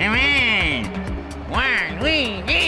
Amen. Juan Luigi.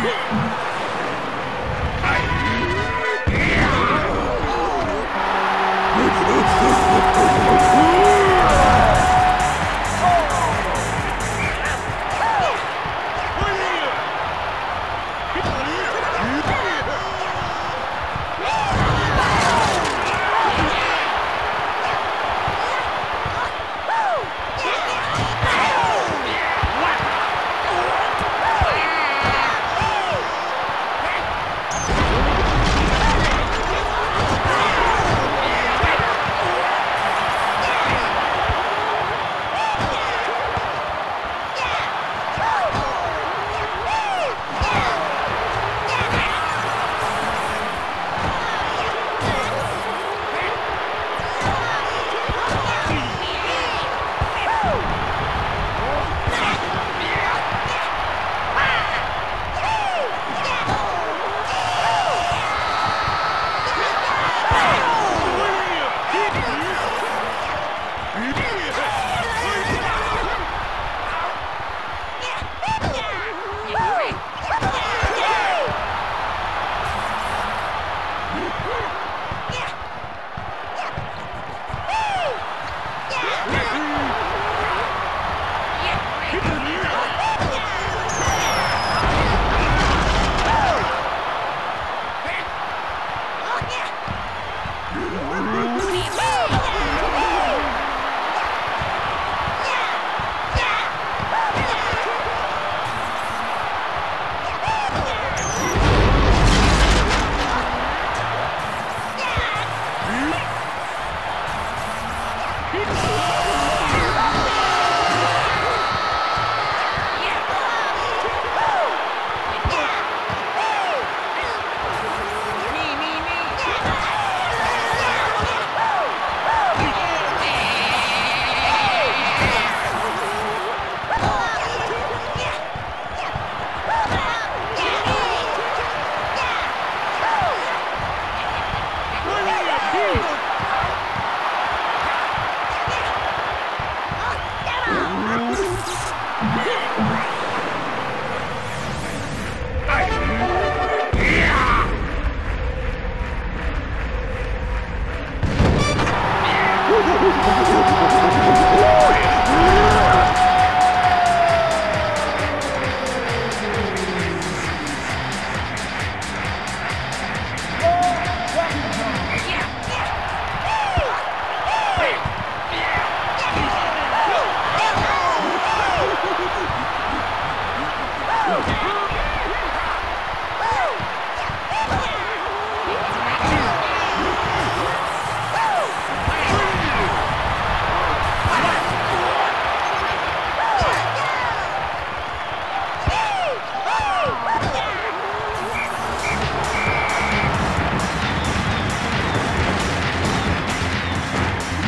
Yeah.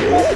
Yeehaw!